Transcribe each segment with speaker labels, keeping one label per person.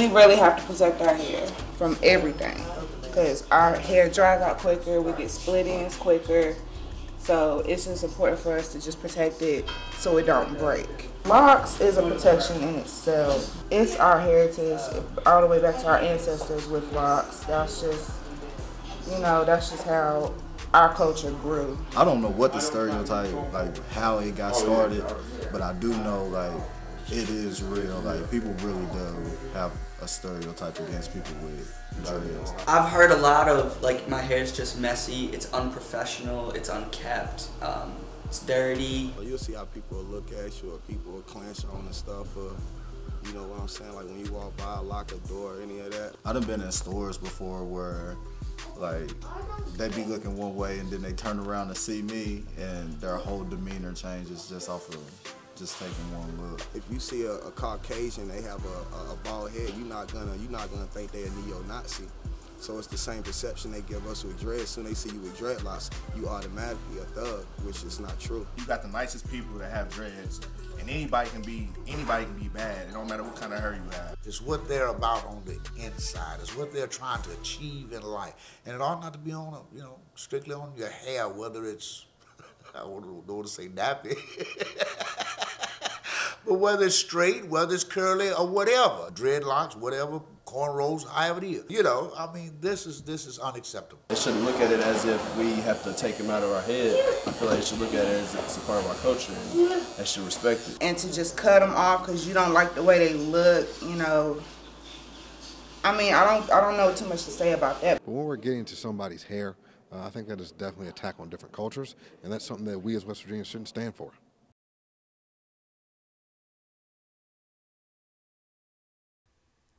Speaker 1: we really have to protect our hair from everything because our hair dries out quicker, we get split ends quicker. So it's just important for us to just protect it so it don't break. Locks is a protection in itself. It's our heritage, all the way back to our ancestors with locks. That's just, you know, that's just how our culture grew.
Speaker 2: I don't know what the stereotype, like how it got started, but I do know like it is real. Like people really do have a stereotype against people with dreads.
Speaker 3: I've heard a lot of like my hair's just messy. It's unprofessional. It's unkept. Um, it's dirty.
Speaker 4: You'll see how people will look at you or people will clench on and stuff. Or, you know what I'm saying? Like when you walk by, lock a door, any of that.
Speaker 2: I done been in stores before where like they be looking one way and then they turn around and see me and their whole demeanor changes just off of just taking one look.
Speaker 4: If you see a, a Caucasian, they have a, a, a, bald head, you're not gonna you're not gonna think they're a neo-Nazi. So it's the same perception they give us with dread. Soon they see you with dreadlocks, you automatically a thug, which is not true.
Speaker 5: You got the nicest people that have dreads, and anybody can be anybody can be bad. It don't matter what kind of hair you have.
Speaker 6: It's what they're about on the inside. It's what they're trying to achieve in life, and it ought not to be on a, you know strictly on your hair, whether it's I don't know to say nappy. but whether it's straight, whether it's curly or whatever, dreadlocks, whatever, cornrows, however it is. You know, I mean, this is this is unacceptable.
Speaker 7: They shouldn't look at it as if we have to take them out of our head. I feel like they should look at it as it's a part of our culture and they should respect it.
Speaker 1: And to just cut them off because you don't like the way they look, you know. I mean, I don't I don't know too much to say about that.
Speaker 8: But when we're getting to somebody's hair, uh, I think that is definitely an attack on different cultures, and that's something that we as West Virginians shouldn't stand for.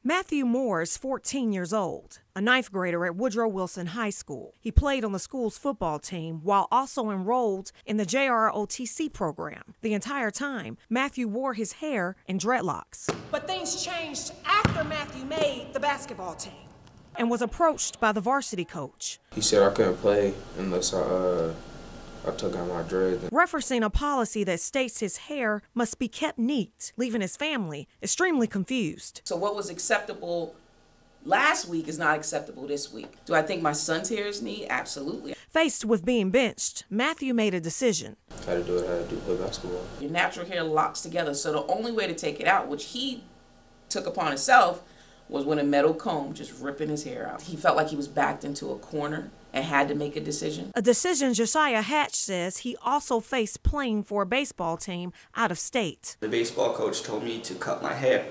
Speaker 9: Matthew Moore is 14 years old, a ninth grader at Woodrow Wilson High School. He played on the school's football team while also enrolled in the JROTC program. The entire time, Matthew wore his hair in dreadlocks.
Speaker 10: But things changed after Matthew made the basketball team.
Speaker 9: And was approached by the varsity coach.
Speaker 11: He said I couldn't play unless I uh, I took out my dreads.
Speaker 9: Referencing a policy that states his hair must be kept neat, leaving his family extremely confused.
Speaker 12: So, what was acceptable last week is not acceptable this week. Do I think my son's hair is neat? Absolutely.
Speaker 9: Faced with being benched, Matthew made a decision.
Speaker 11: How to do it, how to do play basketball.
Speaker 12: Your natural hair locks together, so the only way to take it out, which he took upon himself, was with a metal comb just ripping his hair out. He felt like he was backed into a corner and had to make a decision.
Speaker 9: A decision Josiah Hatch says he also faced playing for a baseball team out of state.
Speaker 3: The baseball coach told me to cut my hair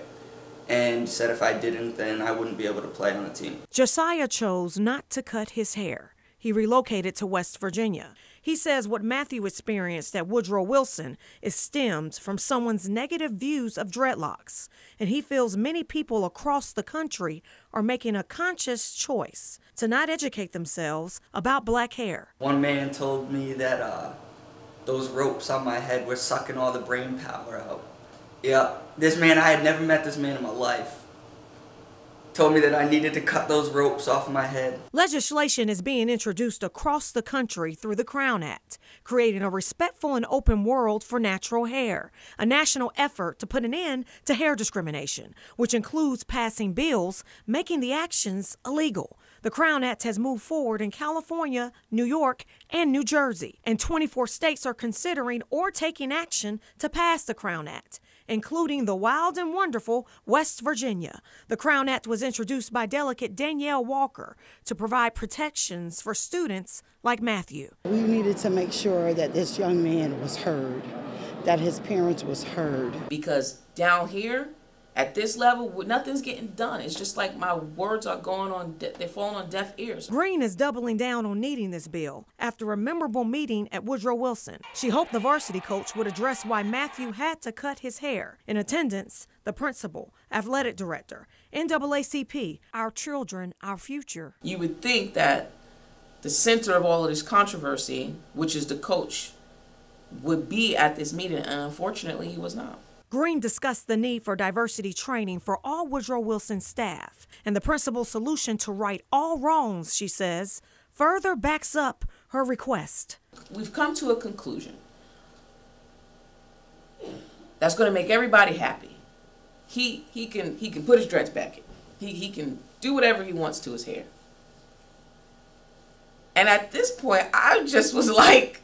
Speaker 3: and said if I didn't, then I wouldn't be able to play on the team.
Speaker 9: Josiah chose not to cut his hair. He relocated to West Virginia. He says what Matthew experienced at Woodrow Wilson is stemmed from someone's negative views of dreadlocks, and he feels many people across the country are making a conscious choice to not educate themselves about black hair.
Speaker 3: One man told me that uh, those ropes on my head were sucking all the brain power out. Yeah, this man, I had never met this man in my life told me that I needed to cut those ropes off my head.
Speaker 9: Legislation is being introduced across the country through the Crown Act, creating a respectful and open world for natural hair, a national effort to put an end to hair discrimination, which includes passing bills making the actions illegal. The Crown Act has moved forward in California, New York, and New Jersey, and 24 states are considering or taking action to pass the Crown Act including the wild and wonderful West Virginia. The Crown Act was introduced by Delegate Danielle Walker to provide protections for students like Matthew.
Speaker 13: We needed to make sure that this young man was heard, that his parents was heard.
Speaker 12: Because down here, at this level, nothing's getting done. It's just like my words are going on, they're falling on deaf ears.
Speaker 9: Green is doubling down on needing this bill after a memorable meeting at Woodrow Wilson. She hoped the varsity coach would address why Matthew had to cut his hair. In attendance, the principal, athletic director, NAACP, our children, our future.
Speaker 12: You would think that the center of all of this controversy, which is the coach, would be at this meeting, and unfortunately, he was not.
Speaker 9: Green discussed the need for diversity training for all Woodrow Wilson staff and the principal solution to right all wrongs, she says, further backs up her request.
Speaker 12: We've come to a conclusion that's going to make everybody happy. He, he, can, he can put his dreads back in. He, he can do whatever he wants to his hair. And at this point, I just was like,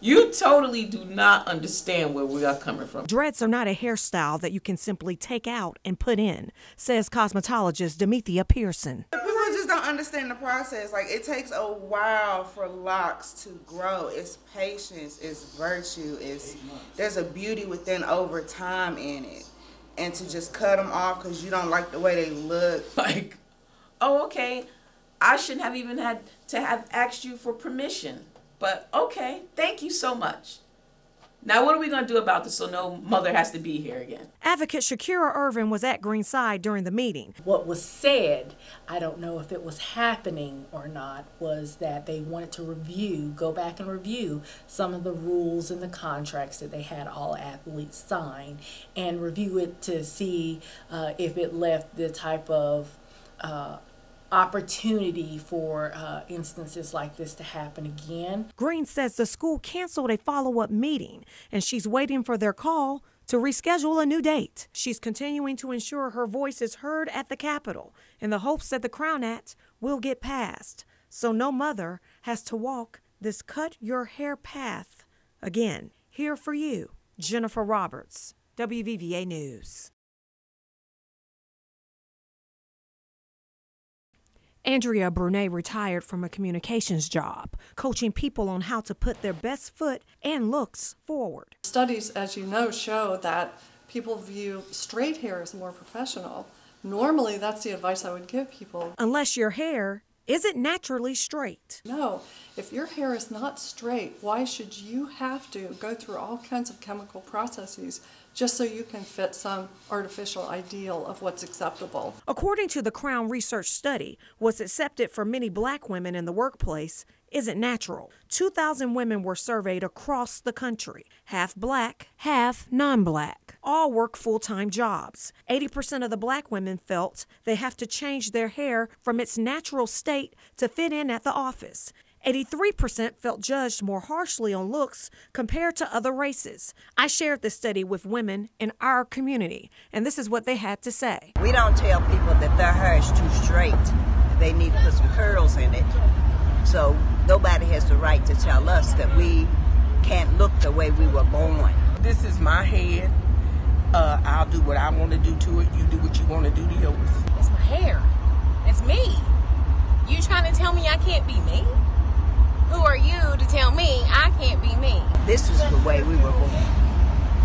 Speaker 12: you totally do not understand where we are coming from.
Speaker 9: Dreads are not a hairstyle that you can simply take out and put in, says cosmetologist Demethea Pearson.
Speaker 1: People just don't understand the process. Like it takes a while for locks to grow. It's patience, it's virtue, it's there's a beauty within over time in it. And to just cut them off because you don't like the way they look.
Speaker 12: Like, oh, okay, I shouldn't have even had to have asked you for permission. But okay, thank you so much. Now, what are we going to do about this so no mother has to be here again?
Speaker 9: Advocate Shakira Irvin was at Greenside during the meeting.
Speaker 14: What was said, I don't know if it was happening or not, was that they wanted to review, go back and review some of the rules and the contracts that they had all athletes sign and review it to see uh, if it left the type of uh, opportunity for uh, instances like this to happen again.
Speaker 9: Green says the school canceled a follow up meeting and she's waiting for their call to reschedule a new date. She's continuing to ensure her voice is heard at the Capitol in the hopes that the Crown Act will get passed so no mother has to walk this cut your hair path again. Here for you, Jennifer Roberts, WVVA News. Andrea Brunet retired from a communications job, coaching people on how to put their best foot and looks forward.
Speaker 15: Studies, as you know, show that people view straight hair as more professional. Normally, that's the advice I would give people.
Speaker 9: Unless your hair isn't naturally straight.
Speaker 15: No, if your hair is not straight, why should you have to go through all kinds of chemical processes just so you can fit some artificial ideal of what's acceptable.
Speaker 9: According to the Crown Research study, what's accepted for many black women in the workplace isn't natural. 2,000 women were surveyed across the country, half black, half non black. All work full time jobs. 80% of the black women felt they have to change their hair from its natural state to fit in at the office. 83% felt judged more harshly on looks compared to other races. I shared this study with women in our community, and this is what they had to say.
Speaker 16: We don't tell people that their hair is too straight, they need to put some curls in it. So nobody has the right to tell us that we can't look the way we were born.
Speaker 17: This is my head. Uh, I'll do what I want to do to it. You do what you want to do to yours.
Speaker 18: It's my hair. It's me. You trying to tell me I can't be me? Who are you to tell me I can't be me?
Speaker 16: This is the way we were born.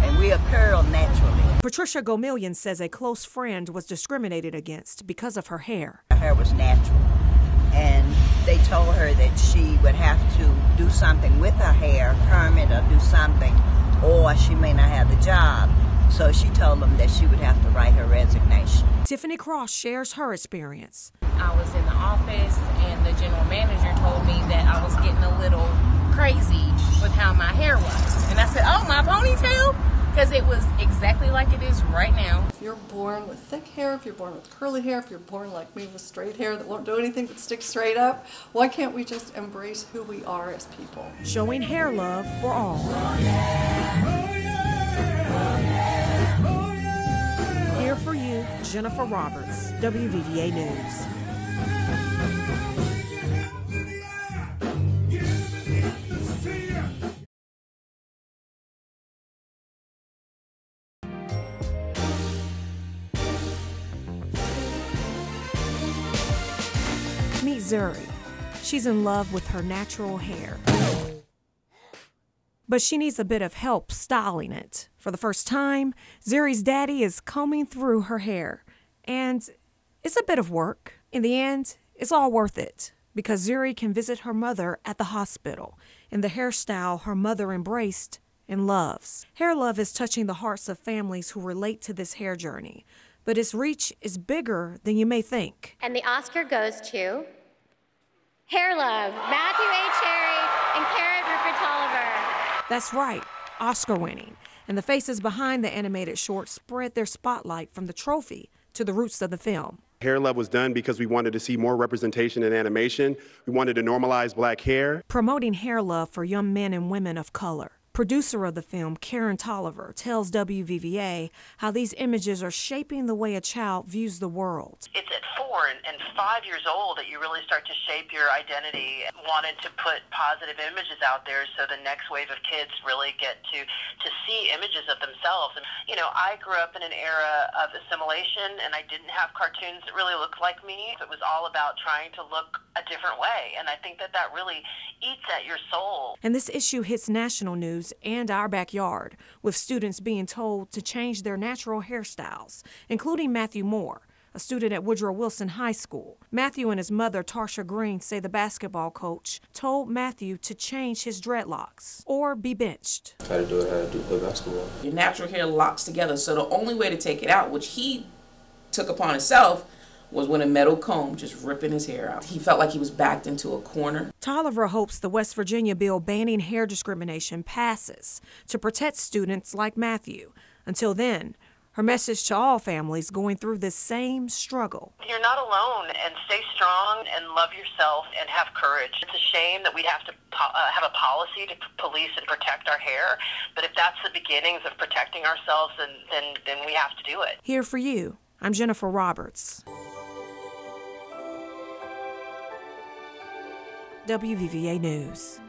Speaker 16: And we are curled naturally.
Speaker 9: Patricia Gomillion says a close friend was discriminated against because of her hair.
Speaker 16: Her hair was natural. And they told her that she would have to do something with her hair, perm it or do something, or she may not have the job. So she told them that she would have to write her resignation.
Speaker 9: Tiffany Cross shares her experience.
Speaker 18: I was in the office and the general manager told me that I was getting a little crazy with how my hair was. And I said, Oh, my ponytail? Because it was exactly like it is right now.
Speaker 15: If you're born with thick hair, if you're born with curly hair, if you're born like me with straight hair that won't do anything but stick straight up, why can't we just embrace who we are as people?
Speaker 9: Showing hair love for all. Here for you, Jennifer Roberts, WVVA News. Meet Zuri. She's in love with her natural hair. But she needs a bit of help styling it. For the first time, Zuri's daddy is combing through her hair. And it's a bit of work. In the end, it's all worth it because Zuri can visit her mother at the hospital in the hairstyle her mother embraced and loves. Hair love is touching the hearts of families who relate to this hair journey, but its reach is bigger than you may think.
Speaker 19: And the Oscar goes to Hair Love, Matthew A. Cherry, and Karen Rupert Toliver.
Speaker 9: That's right, Oscar winning. And the faces behind the animated short spread their spotlight from the trophy to the roots of the film.
Speaker 20: Hair Love was done because we wanted to see more representation in animation. We wanted to normalize black hair.
Speaker 9: Promoting hair love for young men and women of color. Producer of the film, Karen Toliver, tells WVVA how these images are shaping the way a child views the world.
Speaker 21: It's at four and, five years old that you really start to shape your identity. Wanted to put positive images out there so the next wave of kids really get to to see images of themselves. And you know, I grew up in an era of assimilation, and I didn't have cartoons that really looked like me. It was all about trying to look a different way, and I think that that really eats at your soul.
Speaker 9: And this issue hits national news and our backyard, with students being told to change their natural hairstyles, including Matthew Moore, a student at Woodrow Wilson High School. Matthew and his mother, Tarsha Green, say the basketball coach told Matthew to change his dreadlocks or be benched.
Speaker 11: How to do it, how to do play basketball.
Speaker 12: Your natural hair locks together, so the only way to take it out, which he took upon himself, was when a metal comb just ripping his hair out. He felt like he was backed into a corner.
Speaker 9: Toliver hopes the West Virginia bill banning hair discrimination passes to protect students like Matthew. Until then, her message to all families going through this same struggle.
Speaker 21: You're not alone, and stay strong and love yourself and have courage. It's a shame that we have to po- uh, have a policy to p- police and protect our hair, but if that's the beginnings of protecting ourselves, then, then, then we have to do it.
Speaker 9: Here for you, I'm Jennifer Roberts. WVVA News.